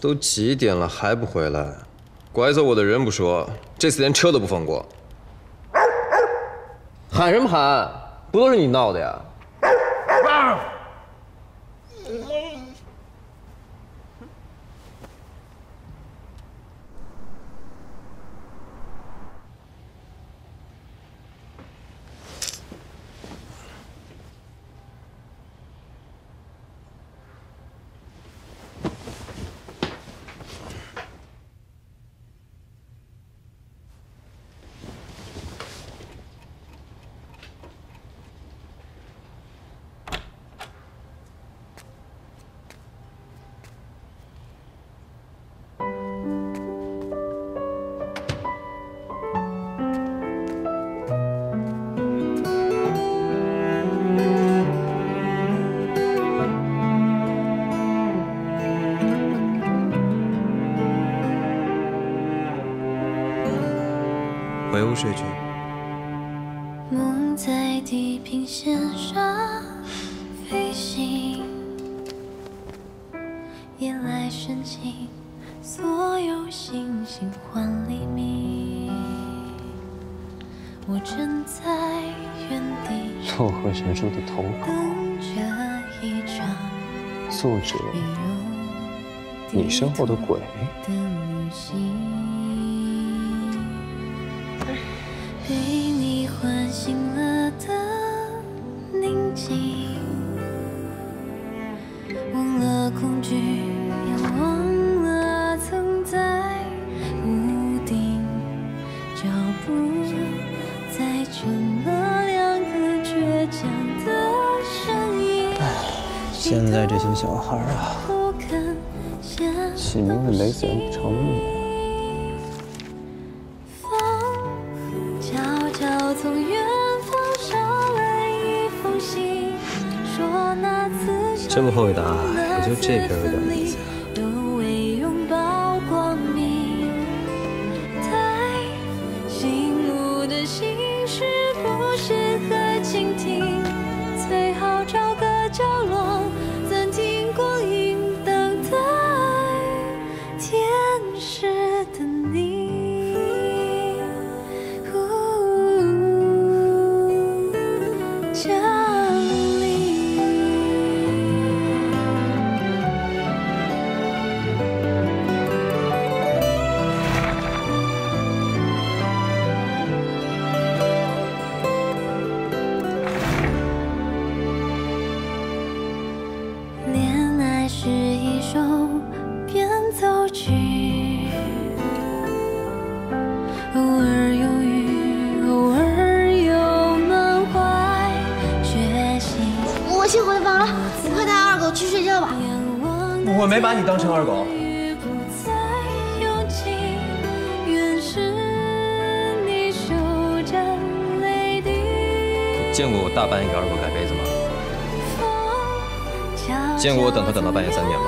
都几点了还不回来？拐走我的人不说，这次连车都不放过。喊什么喊？不都是你闹的呀？回屋睡去。梦在地平线上飞行，夜来深情，所有星星换黎明。我站在原地洛河神树的投稿，作者你身后的鬼。被你唤醒了的宁静，忘了恐惧，也忘了曾在屋顶，脚步载成了两个倔强的声音。现在这些小孩啊，不肯相起名字没死人不偿命。从远方捎来一封信，说那次这么厚一沓，也就这篇有点意思。有为拥抱光明，太醒目的心事不适合倾听，我没把你当成二狗。雨不再拥挤，原是你守着泪滴。见过我大半夜给二狗盖被子吗？见过我等他等到半夜三点吗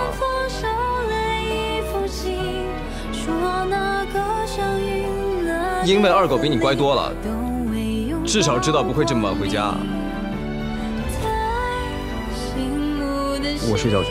因为二狗比你乖多了，至少知道不会这么晚回家。我睡觉去